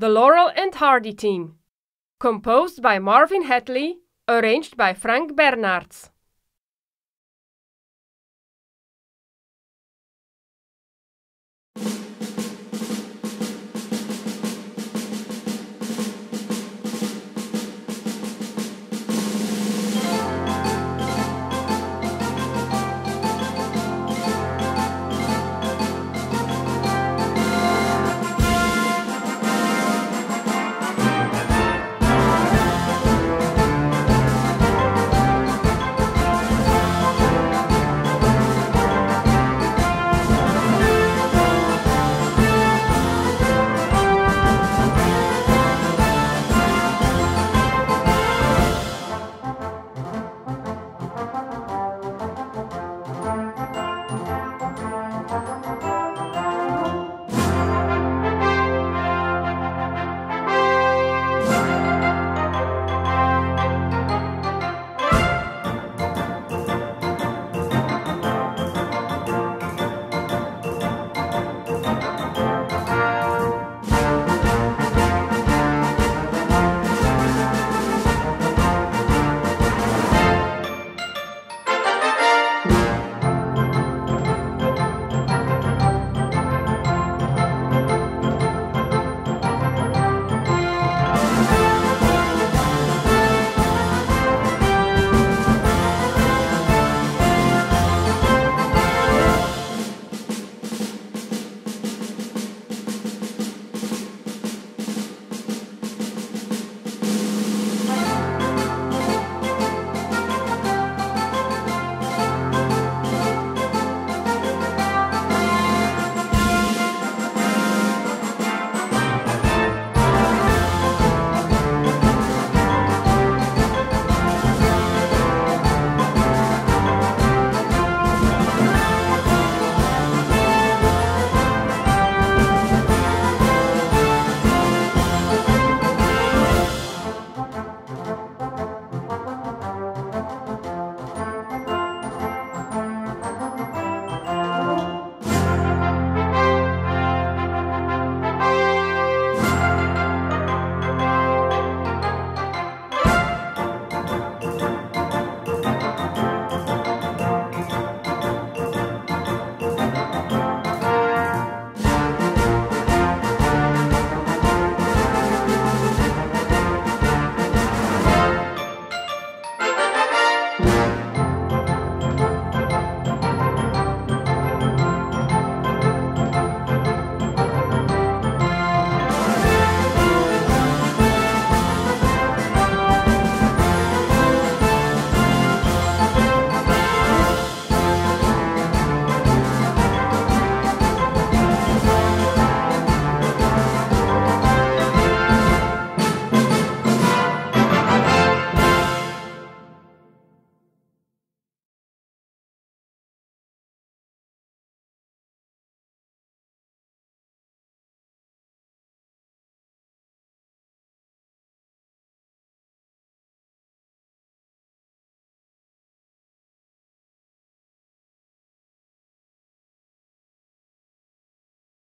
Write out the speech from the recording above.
The Laurel and Hardy Team. Composed by Marvin Hatley, arranged by Frank Bernards.